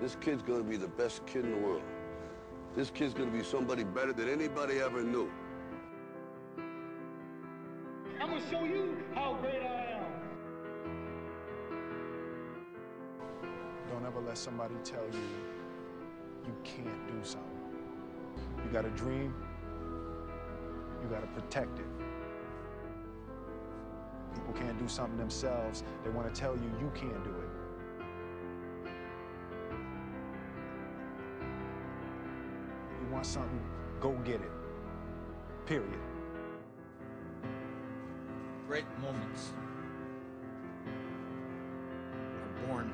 This kid's gonna be the best kid in the world. This kid's gonna be somebody better than anybody ever knew. I'm gonna show you how great I am. Don't ever let somebody tell you you can't do something. You got a dream, you got to protect it. People can't do something themselves, they want to tell you you can't do it. Want something, go get it. Period. Great moments are born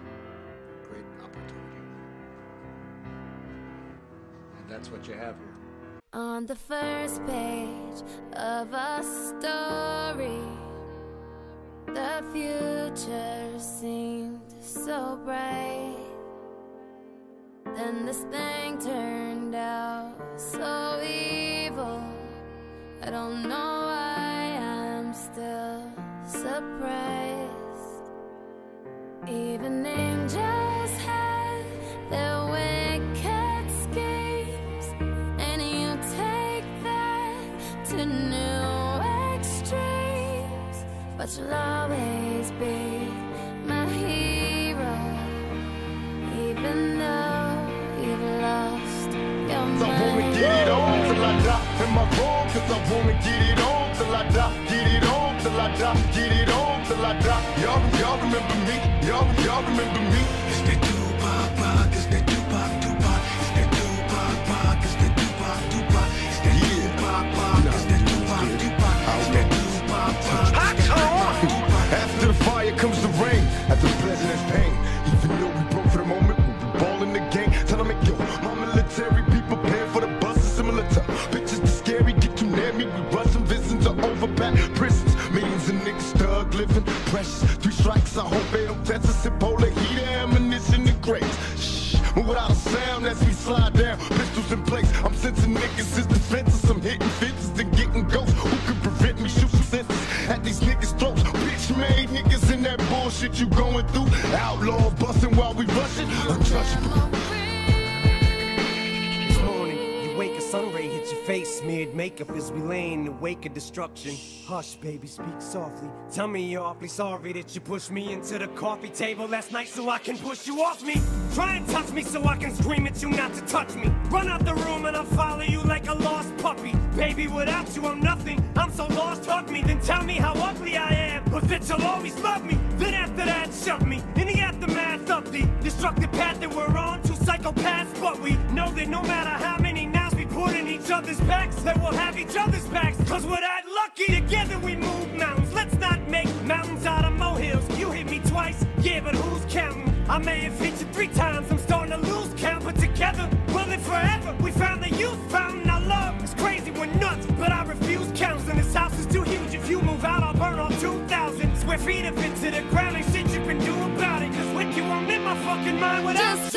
great opportunity. And that's what you have here. On the first page of a story, the future seemed so bright. Then this thing turned out so evil. I don't know why I'm still surprised. Even angels have their wicked schemes, and you take that to new extremes. But you'll always die. Am I wrong? Cause I wanna get it on till I die. Get it on till I die. Get it on till I die. Y'all, y'all remember me. Y'all, remember Three strikes, I hope they don't test us. Ebola, heat, ammunition, and crates. Shh, move without a sound as we slide down. Pistols in place. I'm sensing niggas is defenses. I'm hitting fences and getting ghosts. Who could prevent me? Shoot some senses at these niggas' throats. Bitch made niggas in that bullshit you going through. Outlaw busting while we rushing. Untouchable. Smeared makeup as we lay in the wake of destruction. Hush, baby, speak softly. Tell me you're awfully sorry that you pushed me into the coffee table last night so I can push you off me. Try and touch me so I can scream at you not to touch me. Run out the room and I'll follow you like a lost puppy. Baby, without you, I'm nothing. I'm so lost, hug me, then tell me how ugly I am. But that you'll always love me. Then after that, shove me in the aftermath of the destructive path that we're on. Two psychopaths, but we know that no matter how many we in each other's backs, that we'll have each other's backs. Cause we're that lucky together we move mountains. Let's not make mountains out of molehills. You hit me twice, yeah, but who's counting? I may have hit you three times, I'm starting to lose count, but together we'll live forever. We found the youth fountain, our love is crazy, we're nuts, but I refuse counseling. This house is too huge, if you move out, I'll burn all 2,000 square feet of it to the ground. Ain't shit you can do about it, cause with you, I'm in my fucking mind without Just